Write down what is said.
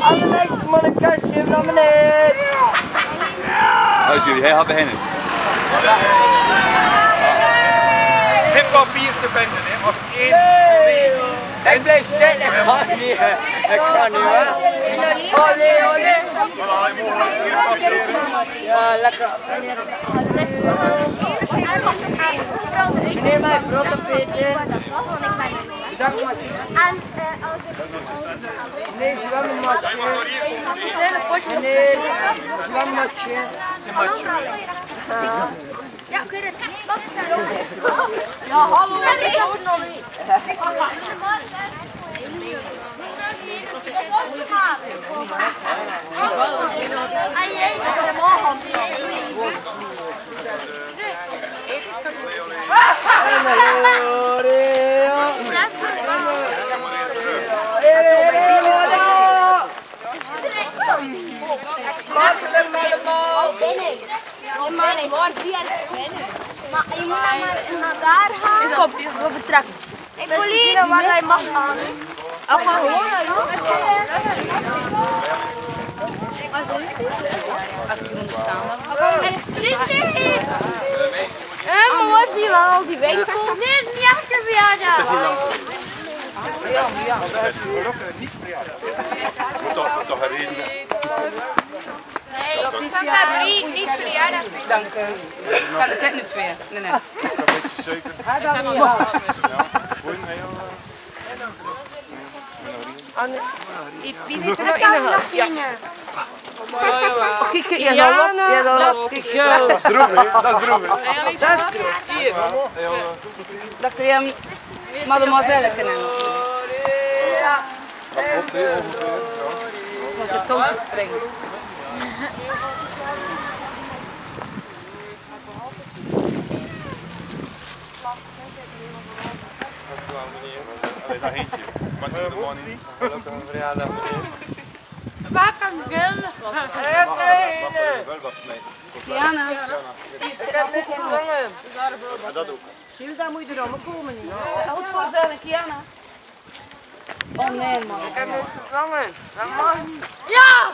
Allerleukste naar beneden. Als jullie, hij gaat beginnen. Geen papier te vinden, hè. Als één. Ik blijf zitten, ik ga niet. Ik ga niet weg. Olé, olé. Ja, lekker. Neem mij brood op eten. Dank maar. En eh, als ik Nee, zwemmatje. een potje Nee, zwemmatje. Ja, ik weet het. Ja, hallo. Ik heb het nog niet. En jij, dat is helemaal Makkelijk allemaal. Maar je moet naar, daar gaan. Kom, vertrekken. Ik wil zien waar hij mag gaan. Ik ga gewoon naar Hé, maar waar zie je wel al die winkel? Nee, het is niet echt een verjaardag. Moet toch, moet toch een reden Nee, van februari, niet verjaardag. Dank u. Het net nu twee? Nee, nee. Een beetje suiker. Hij dan niet halen. Goeie, nee, joh. Wie weet er nog in de Kijk, kijk, je zal dat is goed. Dat is droog, hè. Dat is droog, Dat. Hier. Dat kun je hem mademoiselle kennen. Ja. Moet de toontjes springen. Allee, nog eentje. Maar niet. Een verjaardag, meneer. Waar kan gillen? Maar dat ook. Zie daar moet je erom komen niet. Goed voor zijn, Kiana. Oh nee, man. Ik heb niks gezongen. Dat mag niet. Ja!